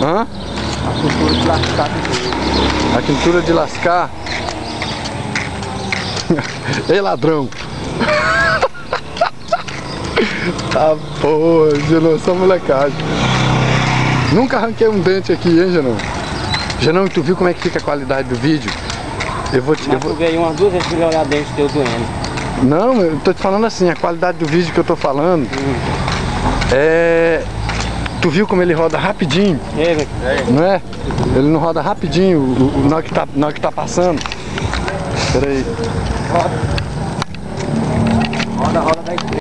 Hã? A cultura de lascar A cultura de lascar. Ei, ladrão. tá porra, Genão, só molecagem. Nunca arranquei um dente aqui, hein, Genão? Genão, tu viu como é que fica a qualidade do vídeo? Eu vou te... Eu Mas vou... tu veio umas duas vezes pra olhar dentro teu doendo. Não, eu tô te falando assim, a qualidade do vídeo que eu tô falando é... Tu viu como ele roda rapidinho, Ei, velho. não é? Ele não roda rapidinho, o, o, na, hora que tá, hora que tá passando. Pera aí. Roda, roda da esquerda.